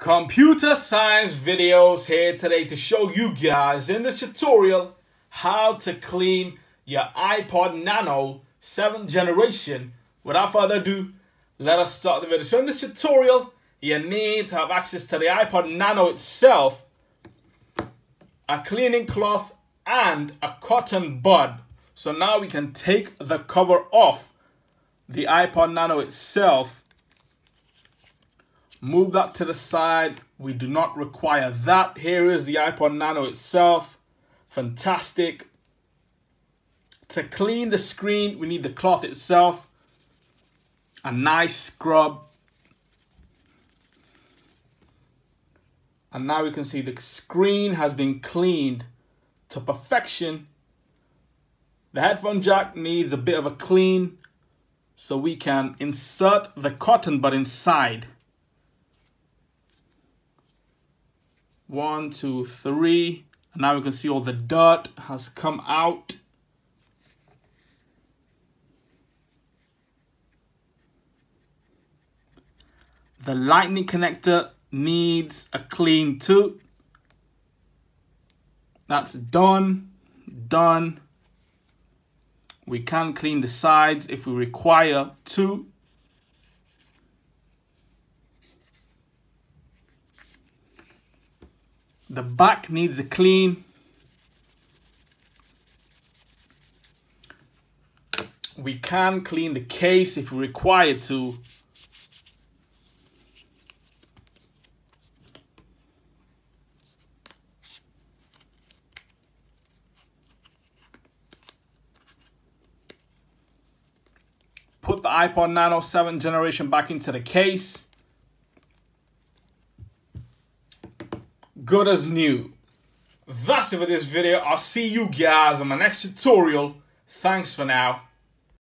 Computer science videos here today to show you guys in this tutorial how to clean your iPod Nano 7th generation. Without further ado, let us start the video. So in this tutorial, you need to have access to the iPod Nano itself, a cleaning cloth, and a cotton bud. So now we can take the cover off the iPod Nano itself Move that to the side. We do not require that. Here is the iPod Nano itself. Fantastic. To clean the screen, we need the cloth itself. A nice scrub. And now we can see the screen has been cleaned to perfection. The headphone jack needs a bit of a clean so we can insert the cotton bud inside. One, two, three. And now we can see all the dirt has come out. The lightning connector needs a clean too. That's done, done. We can clean the sides if we require to. The back needs a clean. We can clean the case if we require to. Put the iPod Nano 7th generation back into the case. Good as new. That's it for this video. I'll see you guys in my next tutorial. Thanks for now.